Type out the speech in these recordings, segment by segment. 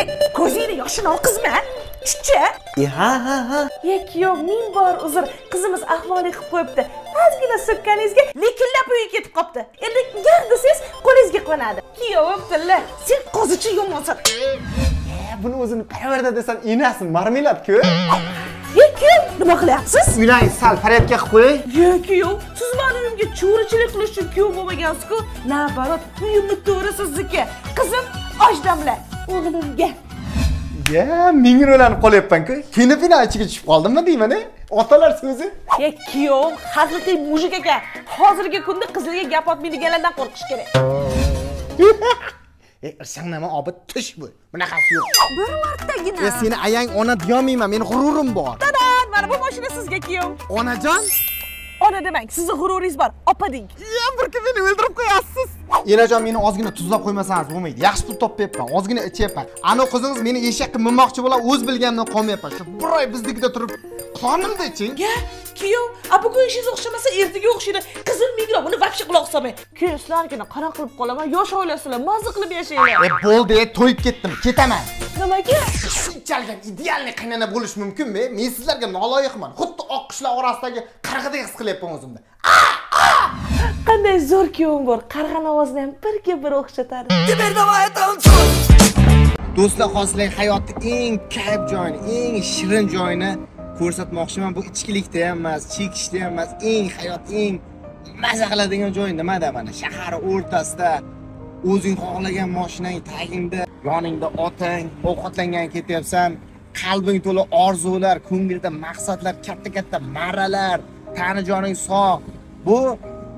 e ko'zingni yoshini oqizma chuchcha e ha ha ha. E kuyov ming bor uzr. Qizimiz ahvolli qilib qo'yibdi. Ozgina so'kkaningizga likillab uyga ketib qolibdi endi gar desangiz qo'lingizga qo'nadi kuyovim tilla. Sen qozichi yomonsan. E, buni o'zini qayoqda desam enasi marmeladku kuyov nima qilyapsiz? Uylangiz sal faryodga qilib qo'yay yo'q kuyov siz mani uyimga cho'richilik qilish uchun kuyov bo'lmagansiz-ku. Nabarot uyimni to'ri sizniki qizim ojdamlar o'g'limga. Ya ming ro'lanib qolyapman-ku. Kinofina ichiga tushib qoldimmi deyman e otalar so'zi. E kuyov haqiqiy mujik ekan hozirgi kunda qizlarga gap otmaydiganlardan qo'rqish kerak. E irshangnama obid tush bu. Bunaqasi yo'q. Bir martagina e seni ayang ona deyolmayman meni g'ururim bor. Tadan mana bu mashina sizga kuyov. Onajon? Ona demang sizni g'ururingiz bor opa deng. Ya bir kun meni o'ldirib qo'yasiz enajon meni ozgina tuzlab qo'ymasangiz bo'lmaydi. Yaxshi pul topyapman ozgina ichyapman ana qizingiz meni eshakka minmoqchi bo'lib o'z bilganidan qolmayapman. Shu bir oy biznikida turib qonimda iching kuyov? A bugun ishingiz o'xshamasa ertaga o'xshaydi. Qizim migrab buni вообще quloq solmang. Keyin sizlarnikini qanaqa qilib qolaman yosh oilasizlar mazza qilib yashanglar e bo'ldi e, to'yib ketdim ketaman. Nimaga? Shunchalik ham idealniy qaynona bo'lish mumkinmi? Men sizlarga noloyiqman. Xuddi oq qushlar orasidagi qarg'adek his qilyapman o'zimni qanday zo'r kuyovim bor. Qarg'an ovozini ham birga bir o'xshatadi do'stlar hozir sizlarga hayotni eng kayf joyini eng shirin joyini ko'rsatmoqchiman. Bu ichkilikda ham emas chekishda ham emas eng hayot eng maza qiladigan joy nimada mana? Shahar o'rtasida o'zing xohlagan mashinang tagingda yoningda otang ovqatlangan ketyapsan qalbing to'la orzular ko'ngilda maqsadlar katta katta marralar tani joning sog' bu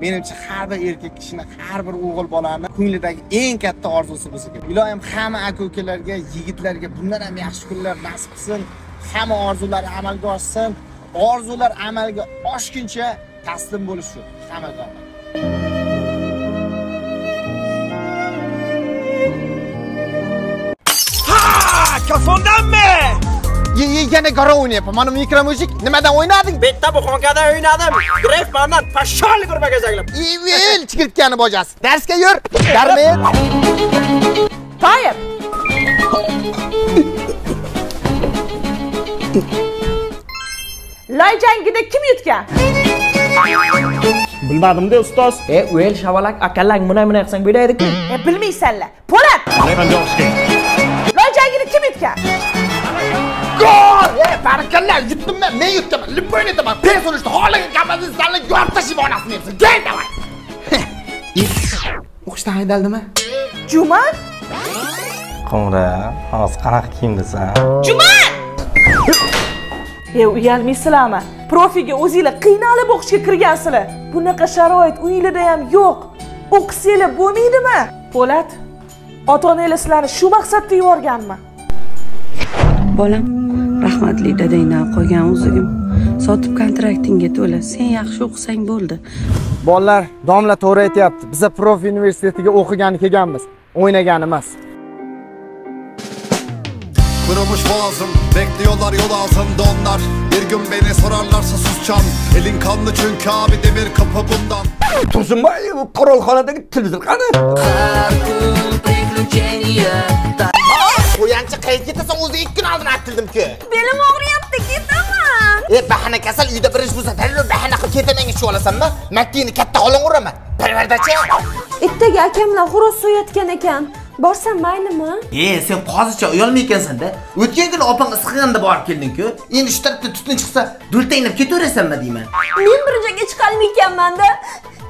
menimcha har bir erkak kishini har bir o'g'il bolani ko'nglidagi eng katta orzusi bo'lsa kerak. Iloyim hamma aka ukalarga yigitlarga bundan ham yaxshi kunlar nasib qilsin. Hamma orzulari amalga oshsin. Orzular amalga oshguncha taslim bo'lish shu hammaga Kafondanmi? Ye- ye- yana garov o'ynayapman mana mikromujik nimadan o'ynading? Bitta buxonkada o'ynadim. Gref mandan pashshonlik urmaga zaglab. evil chigirtkani bojasi. Darsga yur darmet toyib loy jangida kim yutgan? Bilmadimda ustoz. e uel shavalak akallang bunay bunay qilsang bo'laydi-ku e bilmaysanlar. Po'lat. Loy jangida kim yutgan barakallah yutdim men men yutdim lip o'ynayapman pes urishdi xohlagan kompozitsiyani yorib tashlab onasini yepsin gel davay o'qishdan haydaldimi juman Qumra, hozir qanaqa kiyimdasan? juman e uyalmaysizlarmi profiga o'zinglar qiynalib o'qishga kirgansizlar bunaqa sharoit uyinglarda ham yo'q. O'qisanglar bo'lmaydimi? Po'lat ota onanglar sizlarni shu maqsadda yuborganmi? Bolam rahmatli dadangdan qolgan o'zigim. Sotib kontraktingga to'la sen yaxshi o'qisang bo'ldi. Bolalar domla to'g'ri aytyapti. Biza profi universitetiga o'qigani kelganmiz. O'ynagani emas Kırılmış boğazım Bekliyorlar yol ağzında onlar. Bir gün beni sorarlarsa susacağım. Elin kanlı çünkü abi demir kapı bundan. Tursunboy, Qorolxonadagi televizor qani? Qo'yanchi qayerga o'zi ikki kun oldin aytildim-ku belim og'riyapti ketaman. E bahana kasal uyda birinchi bo'lsa darrov bahana qilib ketaman ichib olasanmi? Makkini katta olin uraman parvardachi. Ertaga akamlar xo'roz so'yayotgan ekan. Borsam maylimi? E, sen hozircha uyalmay ekansan-da. O'tgan kuni opang isqiganda borib kelding-ku. Endi shu tarafda tutun chiqsa, dultanglab ketaverasanmi deyman. men bir joyga chiqolmaykanmanda.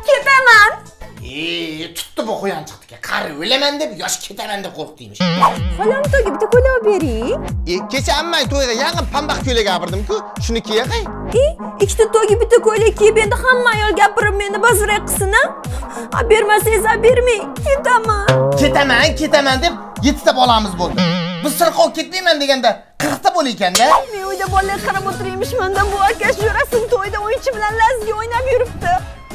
Ketaman e tutdi bu qo'yanchiqniki qari o'laman deb yosh ketaman deb qo'rqdiymish xolam to'yga bitta ko'ylak olib bering e kecha ammang to'yida yang'in pambaq ko'ylak gapirdim-ku shuni kiyaqay e ikkita to'yga bitta ko'ylak kiyib endi hamma ayol gapirib meni bazirak qilsin a bermasangiz bermang ketaman ketaman ketaman deb yettita bolamiz bo'ldi biz sirqov ketmayman deganda qirqta bo'lar ekanda men uyda bolalarga qarab o'tirmishmanda bu aka yurasin to'yda o'yinchi bilan lazgi o'ynab yuribdi.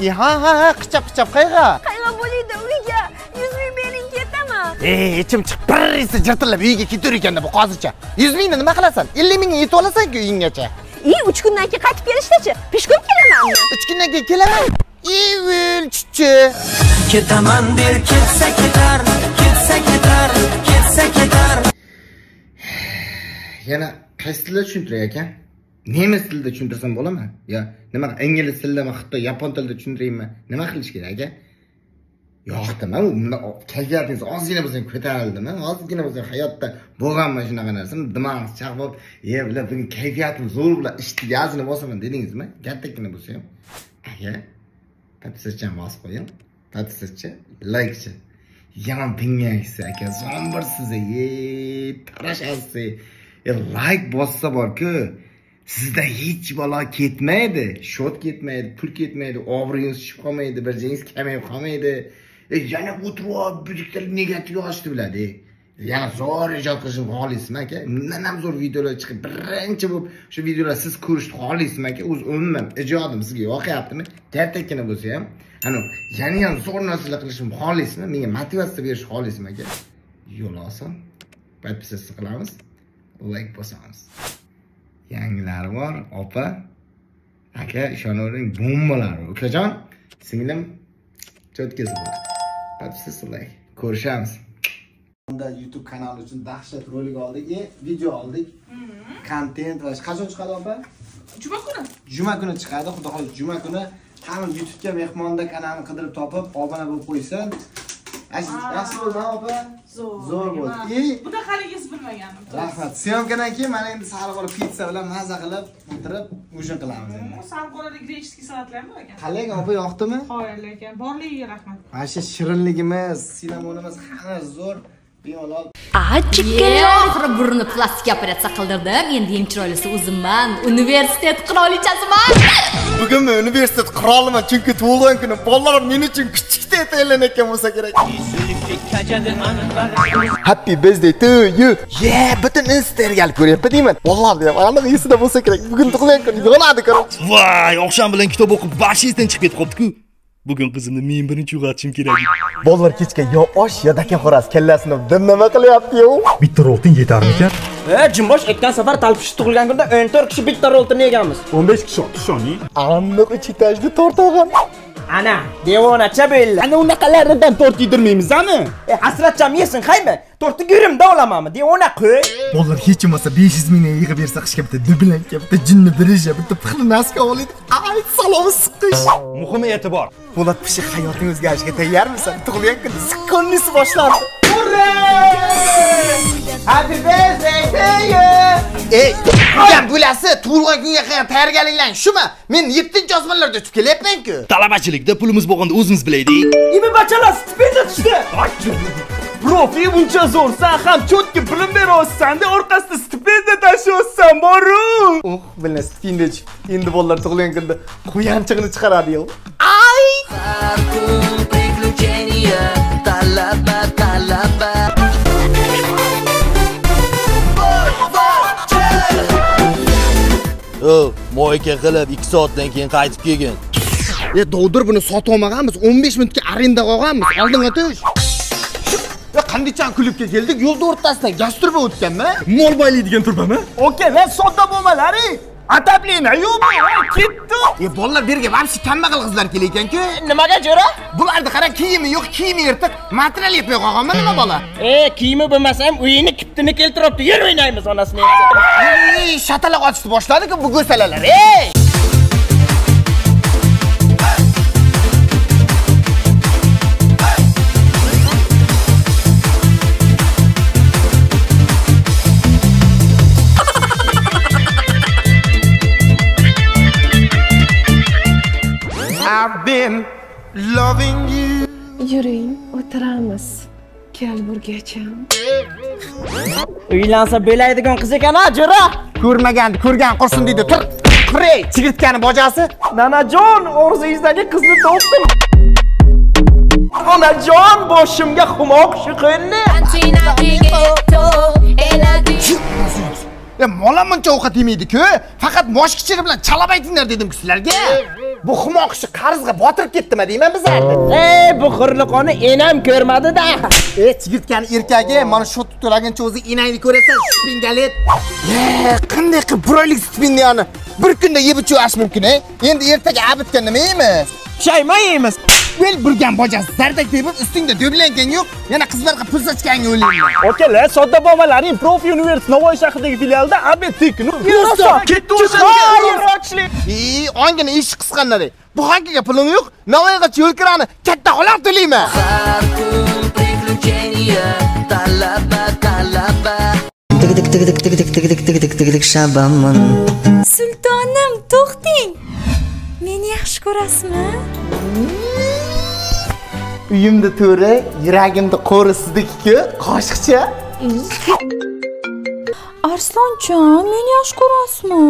E ha ha ha qichab qichab qayerga qayerga bo'liydi uyga yuz ming bering ketaman e ichim chiqib birrisi jirtillab uyiga ketaver ekanda bu hozircha yuz mingni nima qilasan? Ellik mingga yetib olasan-ku uyinggacha. И uch kundan keyin qaytib kelishdachi peshkom kelamanmi uch kundan keyin kelaman. Evil chuchchi Ketaman der ketsa ketar, ketsa ketar, ketsa ketar. Yana qaysi tilda tushuntiray ekan? Nemis tilida tushuntirsam bo'ladimi yo nima ingliz tilidami hatto yapon tilida tushuntiraymi nima qilish kerak aka yoqdimi? U bunda kayfiyatingiz ozgina bo'lsa ham ko'tarildimi? Ozgina bo'lsa ham hayotda bo'lganmi shunaqa narsa dimog'ingiz chaqib ye bular bugun kayfiyatim zo'r bular ishni gazini bosaman dedingizmi? Kattagina bo'lsa ham aka подписочкani bosib qo'ying подписочка laykchi yomon pingangsiz aka zombirsiz ye tarashasiz e layk bossa borku sizda hech balo ketmaydi. Shot ketmaydi pul ketmaydi obro'yingiz tushib qolmaydi bir joyingiz kamayib qolmaydi. E yana o'tirib olib biriktirib negativ yozishni biladi. E, yana zo'r ijod qilishni xohlaysizmi aka? Undan ham zo'r videolar chiqib birinchi bo'lib shu videolar siz ko'rishni xohlaysizmi aka? O'zi umuman ijodim sizga yoqyaptimi? Kattakkina bo'lsa ham ana yana ham zo'r narsalar qilishni xohlaysizmi menga motivatsiya berishni xohlaysizmi aka? Yo'l oson подписаться qilamiz layk bosamiz. Yangilari bor opa. Aka ishonavering bombalar ukajon singlim cho'tkasi подписаться layk ko'rishamiz. Unda youtube kanali uchun dahshat rolik oldik и video oldik. Kontent va qachon chiqadi opa? Juma kuni. Juma kuni chiqadi xudo xohlasa juma kuni hamma youtubega mehmonda kanalni qidirib topib obuna bo'lib qo'ysin. Yaxshi yaxshi bo'ldimi opa zo'r Zo'r bo'ldi. I- bunaqaligingizni bilmagandim rahmat. Syomkadan keyin mana endi sal qolib pitsa bilan maza qilib o'tirib ujin qilamiz endi. Salqonada grechеский salatlar bor ekan qalay opa yoqdimi? Qoyil ekan borligiga rahmat. Mana shu shirinligimiz sinamonimiz hammasi zo'r oxiri burni plastik operatsiya qildirdim endi eng chiroylisi o'zimman universitet qirolichasiman bugun men universitet qiroliman chunki tug'ilgan kunim bolalar men uchun kichikda etaylanayotgan bo'lsa kerak happy birthday to you yeah butun instagram ko'ryapti deyman vallahi deyman aniq esida bo'lsa kerak bugun tug'ilgan kun yonadi короче voy oqshom bilan kitob o'qib вообще esdan chiqib ketib qolibdi-ku bugun qizimni men birinchi uyg'otishim kerak. Bolalar kechga yo osh yo daka xo'rasi kallasini nima qilyapti-yu. Bitta roltin yetarmikan? E jimbosh o'tgan safar talpish tug'ilgan kunda 14 kishi bitta roltini yeganmiz. 15 kishi ishoning aniq uch etajni tort olgan ana devonacha bo'ldi ana unaqalaridan tort yedirmaymiz ani e hasratcham yesin qaymi to'rtta gurimda olamanmi devona qo'y. Bolalar hech bo'lmasa 500 mingdan yig'ib bersa qishga bitta dublanka bitta jinni birija bitta pixli naska oladi ay salom siqish. Muhim e'tibor. Po'lat pishiq hayoting o'zgarishiga tayyormisan? Tug'ilgan kun siqqonnisi boshlandi happy birthday to you. Ey qilgan bo'lasi tug'ilgan kunga qilgan tayyorgarliklar shumi? Men 7 osmonlarda uchib kelyapman-ku. Talabachilikda pulimiz bo'lganda o'zimiz bilaylik. Imi bachalar stipendiya tushdi. Profi buncha zo'rsan ham cho'tki bilim beryapsan-da orqasida stipendiya tashiyapsan boru. Uh bilna stipendiya endi bolalar tug'ilgan kunda quyanchig'ini chiqaradi-yu o moyka qilib 2 soatdan keyin qaytib kelgin. E dovdir buni sotib olmaganmiz. 15 minutga arendaga olganmiz oldinga tush Ya qandaychan klubga keldik? Yo'lda o'rtasidan gaz turba o'tganmi? Mol boylaydigan turbami okey men sodda bo'lmalari отопление yo'qmi ketdi. E bolalar bu yerga вообще kambag'al qizlar kelayotgan-ku. Nimaga jo'ra bularni qara kiyimi yo'q kiyimi yirtiq. Material yetmay qolganmi nima bola? E kiyimi bo'lmasa ham uyini kiptini keltiribdi. Yer o'ynaymiz onasini shataloq otishni boshladi-ku bu go'salalar ey been loving you. Yuring o'tiramiz. Kelburgacha uylansa bo'laydigan qiz ekan a jo'ra. Ko'rmaganni ko'rgan qursin deydi. Tur qurey chigirtkani bojasi. Nanajon orzuyingizdagi qizni topdim. Onajon boshimga xumoq shuqilni Ya molam buncha ovqat yemaydi-ku. Faqat mosh kichiri bilan chalab aytinglar dedim-ku sizlarga. Bu xumoq ishi qarzga botirib ketdimi deyman bizlarni. ey bu xirliqoni enam ko'rmadi-da E, chigirtkani erkagi mana shu to'laguncha o'zi enangni ko'rasan, spingalet. Qanday qilib bir oylik stipendiyani bir kunda yeb ichib mumkin, e? Endi ertaga abitga nima yeymiz? Shayma yeymiz vel burgan bojasi zardak tepib ustingda do'blangan yo'q yana qizlarga pul sochganga o'ylayman Okalar, sodda bomalaring Profi University Navoiy shahridagi filialida abed tekinu. Ketdi o'sha. ey ongina ish qisqanday bu hangiga pulim yo'q navoiygacha yo'l kirani katta olar to'layman sultonim to'xting meni yaxshi ko'rasizmi? Uyimda to'ri yuragimda qo'ri sizniki qoshiqcha. Arslonjon meni yaxshi ko'rasizmi?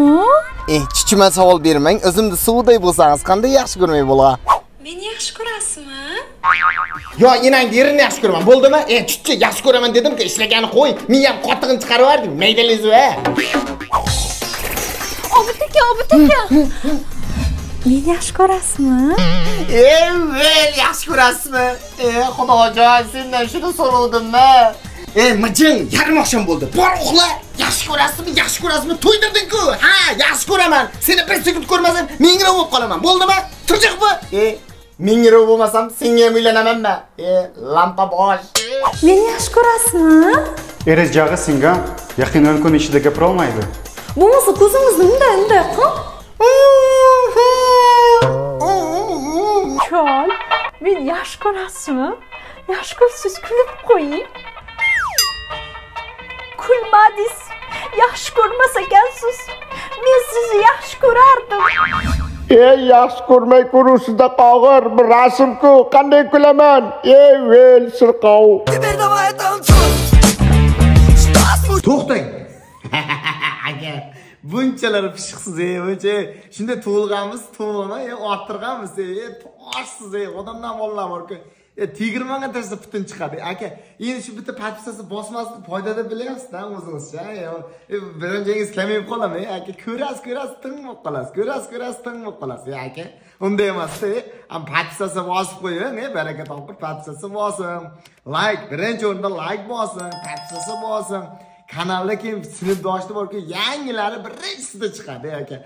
Eh chuchuma savol bermang o'zimni suvday bo'lsangiz qanday yaxshi ko'rmay bo'ladi meni yaxshi ko'rasizmi? Yo enangni yerini yaxshi ko'raman bo'ldimi? E chuchcha yaxshi ko'raman dedim-ku ishlagani qo'y miyam qotig'ini chiqarib yubording maydalangizib a obid aka obid aka meni yaxshi ko'rasizmi ey yaxshi ko'rasizmi e xudojon sendan shuni so'rovdimmi e. Mijing yarim oqshom bo'ldi bor uxla yaxshi ko'rasizmi yaxshi ko'rasizmi to'ydirding-ku ha yaxshi ko'raman seni bir sekund ko'rmasam mengrov bo'lib qolaman bo'ldimi turjiqmi e mengrov bo'lmasam senga ham uylanamanmi e lampa bosh meni yaxshi ko'rasizmi Eres jag'i singan yaqin o'n kun ichida gapirolmaydi. bo'lmasa ko'zingizni unday unday qil chol meni yaxshi ko'rasizmi yaxshi ko'rsangiz kulib qo'ying. Kulmadingiz. Yaxshi ko'rmas ekansiz. Men sizni yaxshi ko'rardim. Ey, yaxshi ko'rmay ko'ruvsizda qog'ir bir rasmku qanday kulaman? Ey, vel sirqov. to'xtang. Aka bunchalar pishiqsiz ey buncha shunday tug'ilganmiz tug'ilma e orttirganmiz borsiz ey odamdan bolalar borku e tegirmonga tashlasa butun chiqadi. Aka endi shu bitta podpisasi bosmasni foyda deb bilyapsizda o'zingizcha e kamayib qoladi aka. Ko'rasiz ko'rasiz tin bo'lib qolasiz ko'rasiz ko'rasiz tin bo'lib qolasiz e aka. Unday emasda e bosib qo'ying e baraka topib podpisasi bosin layk birinchi o'rinda layk bosin podpisasi bosin kanalda keyin sinfdoshni borku yangilari birinchisida chiqadi aka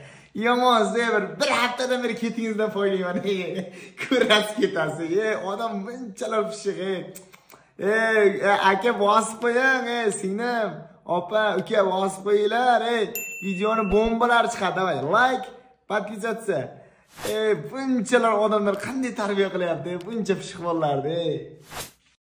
yomonsiz bir bir haftadan beri ketingizdan foydalanyapman ko'rasiz ketasiz. E odam bunchalar pishiq e ey aka bosib qo'ying ey singlim. Opa uka bosib qo'yinglar ey. Videoni bombalar chiqadi давай like подписаться ey bunchalar odamlar qanday tarbiya qilyapti buncha pishiq bolalarni ey.